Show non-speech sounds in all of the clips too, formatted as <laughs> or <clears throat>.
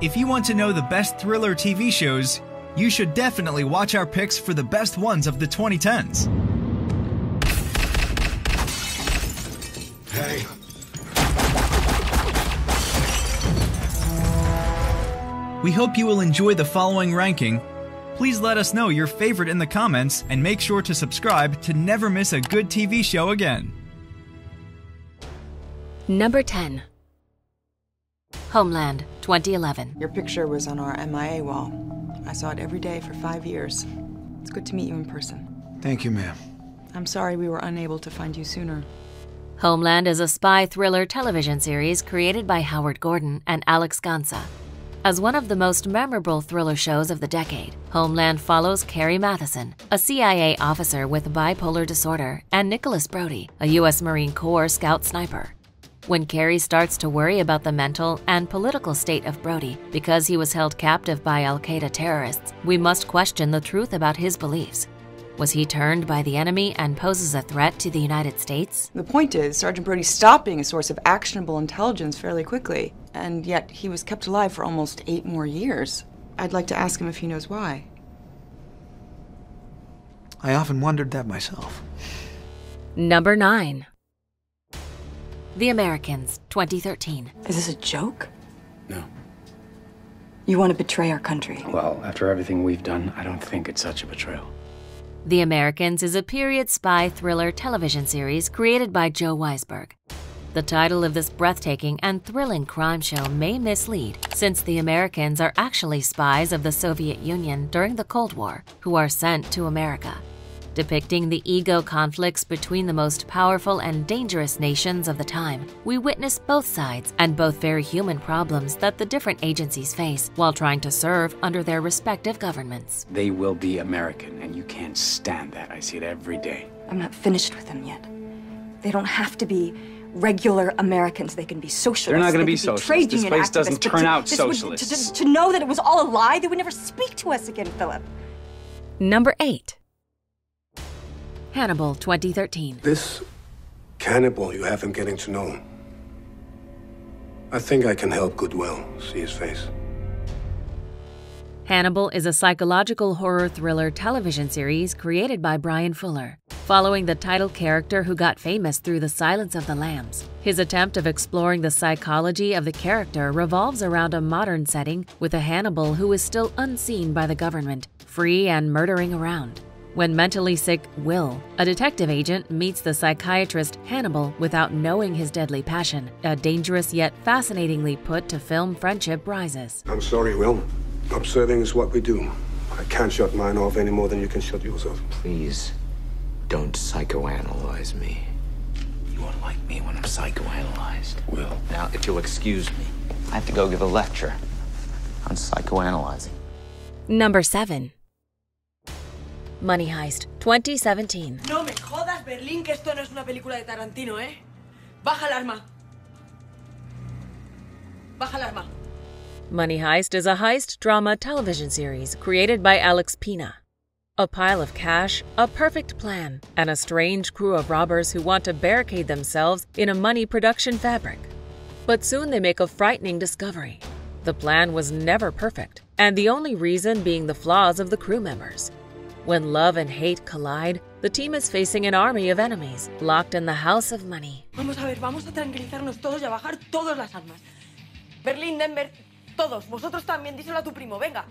If you want to know the best thriller TV shows, you should definitely watch our picks for the best ones of the 2010s. Hey. We hope you will enjoy the following ranking. Please let us know your favorite in the comments and make sure to subscribe to never miss a good TV show again. Number 10 Homeland 2011. Your picture was on our MIA wall. I saw it every day for five years. It's good to meet you in person. Thank you, ma'am. I'm sorry we were unable to find you sooner. Homeland is a spy thriller television series created by Howard Gordon and Alex Gansa. As one of the most memorable thriller shows of the decade, Homeland follows Carrie Mathison, a CIA officer with bipolar disorder, and Nicholas Brody, a U.S. Marine Corps scout sniper. When Carrie starts to worry about the mental and political state of Brody because he was held captive by Al Qaeda terrorists, we must question the truth about his beliefs. Was he turned by the enemy and poses a threat to the United States? The point is, Sergeant Brody stopped being a source of actionable intelligence fairly quickly, and yet he was kept alive for almost eight more years. I'd like to ask him if he knows why. I often wondered that myself. Number 9 The Americans, 2013. Is this a joke? No. You want to betray our country? Well, after everything we've done, I don't think it's such a betrayal. The Americans is a period spy thriller television series created by Joe Weisberg. The title of this breathtaking and thrilling crime show may mislead, since the Americans are actually spies of the Soviet Union during the Cold War who are sent to America. Depicting the ego conflicts between the most powerful and dangerous nations of the time, we witness both sides and both very human problems that the different agencies face while trying to serve under their respective governments. They will be American, and you can't stand that. I see it every day. I'm not finished with them yet. They don't have to be regular Americans. They can be socialists. They're not gonna They be socialists. trade This union place doesn't activists, but turn to- out this would- to, to know that it was all a lie, they would never speak to us again, Philip. Number 8 Hannibal 2013. This cannibal you have him getting to know. I think I can help Goodwill see his face. Hannibal is a psychological horror thriller television series created by Bryan Fuller, following the title character who got famous through The Silence of the Lambs. His attempt of exploring the psychology of the character revolves around a modern setting with a Hannibal who is still unseen by the government, free and murdering around. When mentally sick Will, a detective agent, meets the psychiatrist Hannibal without knowing his deadly passion, a dangerous yet fascinatingly put to film friendship rises. I'm sorry, Will. Observing is what we do. I can't shut mine off any more than you can shut yours off. Please don't psychoanalyze me. You won't like me when I'm psychoanalyzed. Will. Now, if you'll excuse me, I have to go give a lecture on psychoanalyzing. Number 7 Money Heist 2017. No me jodas, Berlín, que esto no es una película de Tarantino, ¿eh? Baja el arma. Baja el arma. Money Heist is a heist drama television series created by Alex Pina. A pile of cash, a perfect plan, and a strange crew of robbers who want to barricade themselves in a money production fabric. But soon they make a frightening discovery. The plan was never perfect, and the only reason being the flaws of the crew members. When love and hate collide, the team is facing an army of enemies locked in the House of Money. Vamos a ver, vamos a tranquilizarnos todos y a bajar todas las armas. Berlín, Denver, todos. Vosotros también, díselo a tu primo, venga.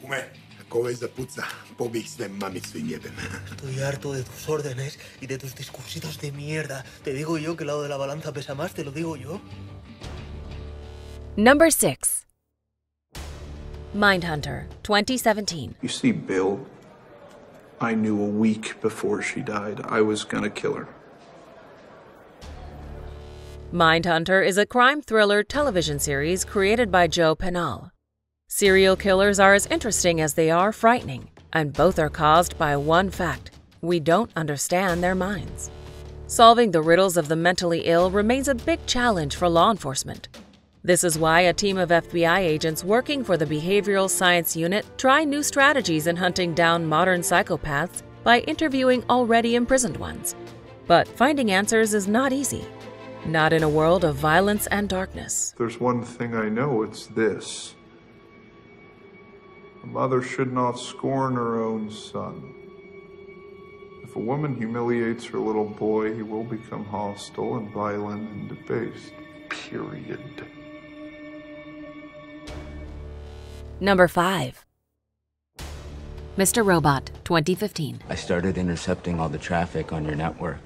Ume, kogo za puca, pobih sve mamicu i jebem. Estoy harto de tus órdenes y de tus discursitos de mierda. Te digo yo que el lado de la balanza pesa más, te lo digo yo. Number 6 Mindhunter 2017. You see, Bill, I knew a week before she died I was gonna kill her. Mindhunter is a crime thriller television series created by Joe Penhall. Serial killers are as interesting as they are frightening, and both are caused by one fact we don't understand their minds. Solving the riddles of the mentally ill remains a big challenge for law enforcement. This is why a team of FBI agents working for the Behavioral Science Unit try new strategies in hunting down modern psychopaths by interviewing already imprisoned ones. But finding answers is not easy. Not in a world of violence and darkness. There's one thing I know it's this. A mother should not scorn her own son. If a woman humiliates her little boy, he will become hostile and violent and debased. Period. Number 5. Mr. Robot, 2015. I started intercepting all the traffic on your network.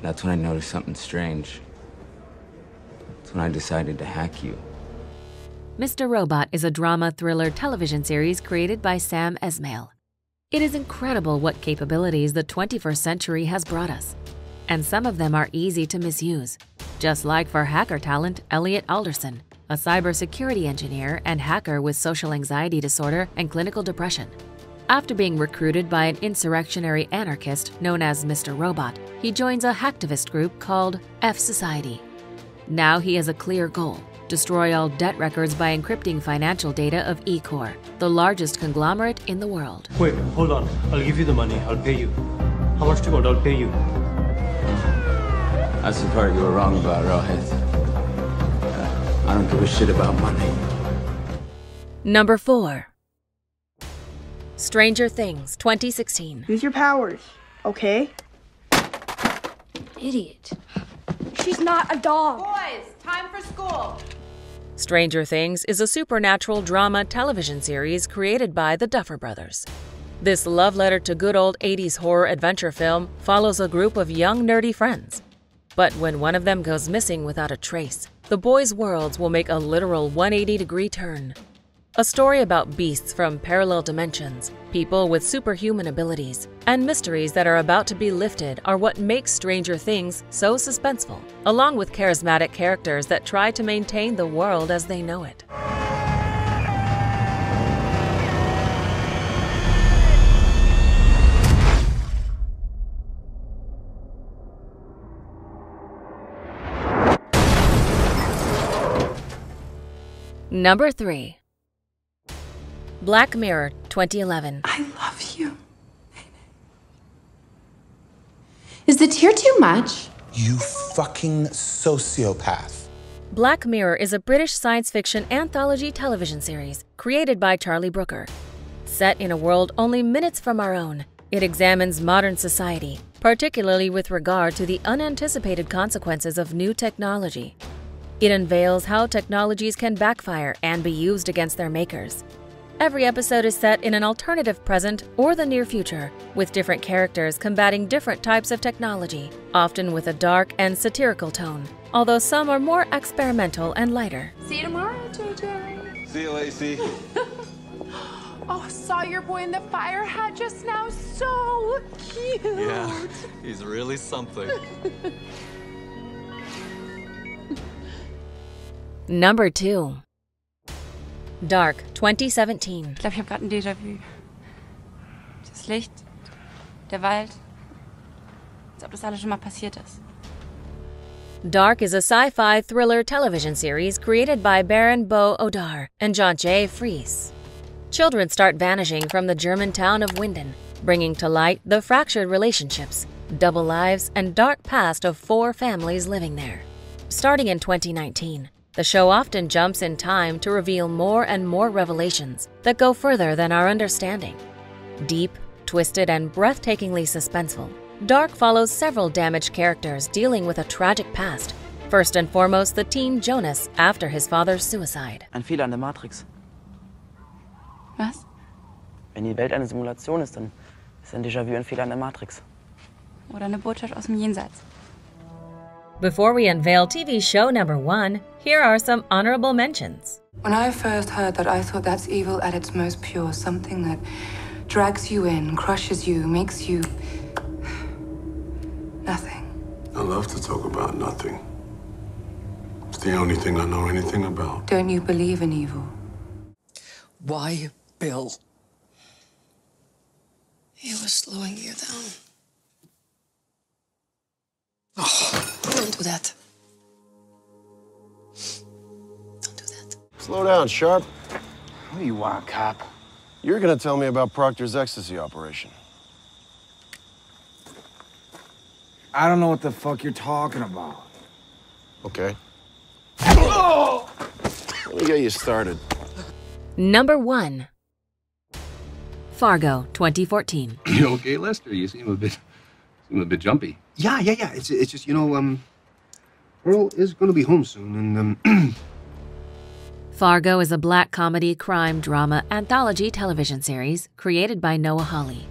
That's when I noticed something strange. That's when I decided to hack you. Mr. Robot is a drama thriller television series created by Sam Esmail. It is incredible what capabilities the 21st century has brought us, and some of them are easy to misuse, just like for hacker talent Elliot Alderson, a cybersecurity engineer and hacker with social anxiety disorder and clinical depression. After being recruited by an insurrectionary anarchist known as Mr. Robot, he joins a hacktivist group called F Society. Now he has a clear goal destroy all debt records by encrypting financial data of eCore, the largest conglomerate in the world. Wait, hold on. I'll give you the money. I'll pay you. How much to go? I'll pay you. That's the part you were wrong about, Rohit. I don't give a shit about money. Number 4. Stranger Things 2016. Use your powers, okay? Idiot. She's not a dog. Boys, time for school. Stranger Things is a supernatural drama television series created by the Duffer Brothers. This love letter to good old 80s horror adventure film follows a group of young nerdy friends. But when one of them goes missing without a trace, the boys' worlds will make a literal 180 degree turn. A story about beasts from parallel dimensions, people with superhuman abilities, and mysteries that are about to be lifted are what makes Stranger Things so suspenseful, along with charismatic characters that try to maintain the world as they know it. Number 3. Black Mirror 2011. I love you. Is the tear too much? You fucking sociopath. Black Mirror is a British science fiction anthology television series created by Charlie Brooker. Set in a world only minutes from our own, it examines modern society, particularly with regard to the unanticipated consequences of new technology. It unveils how technologies can backfire and be used against their makers. Every episode is set in an alternative present or the near future, with different characters combating different types of technology, often with a dark and satirical tone, although some are more experimental and lighter. See you tomorrow, JJ. See you, Lacey. <laughs> <laughs> Oh, saw your boy in the fire hat just now. So cute. Yeah, he's really something. <laughs> Number 2. Dark 2017. Ich glaube, ich habe gerade ein Déjà-vu. Das Licht, der Wald, als ob das alles schon mal passiert ist. Dark is a sci fi thriller television series created by Baran Bo Odar and Jantje Friese. Children start vanishing from the German town of Winden, bringing to light the fractured relationships, double lives, and dark past of four families living there. Starting in 2019, the show often jumps in time to reveal more and more revelations that go further than our understanding. Deep, twisted, and breathtakingly suspenseful, Dark follows several damaged characters dealing with a tragic past. First and foremost, the teen Jonas after his father's suicide. Ein Fehler an der Matrix. Was? Wenn die Welt eine Simulation ist, dann ist ein Déjà-vu ein Fehler an der Matrix. Oder eine Botschaft aus dem Jenseits. Before we unveil TV show number one, here are some honorable mentions. When I first heard that, I thought that's evil at its most pure, something that drags you in, crushes you, makes you. nothing. I love to talk about nothing. It's the only thing I know anything about. Don't you believe in evil? Why, Bill? He was slowing you down. Oh, don't do that. Slow down, Sharp. What do you want, cop? You're gonna tell me about Proctor's ecstasy operation. I don't know what the fuck you're talking about. Okay. Let me get you started. Number one. Fargo, 2014. You <clears throat> okay, Lester? You seem a bit, seem a bit jumpy. Yeah, yeah, yeah. It's it's just you know um, Earl is going to be home soon, and um, <clears throat> Fargo is a black comedy, crime, drama, anthology television series created by Noah Hawley.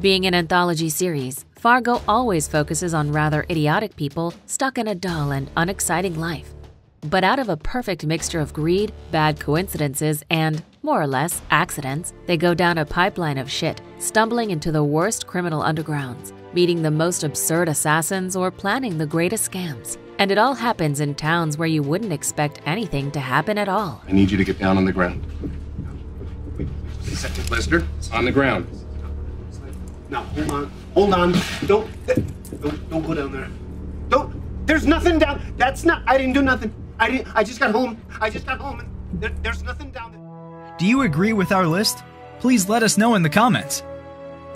Being an anthology series, Fargo always focuses on rather idiotic people stuck in a dull and unexciting life. But out of a perfect mixture of greed, bad coincidences, and, more or less, accidents, they go down a pipeline of shit, stumbling into the worst criminal undergrounds, meeting the most absurd assassins, or planning the greatest scams. And it all happens in towns where you wouldn't expect anything to happen at all. I need you to get down on the ground. Wait a second, Lester. On the ground. now hold on, hold on. Don't don't don't go down there. Don't. There's nothing down. That's not. I didn't do nothing. I didn't. I just got home. I just got home. And there, there's nothing down there. Do you agree with our list? Please let us know in the comments.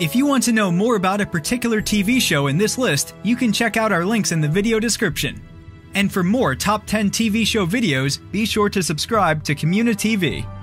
If you want to know more about a particular TV show in this list, you can check out our links in the video description. And for more top 10 TV show videos, be sure to subscribe to communiTV.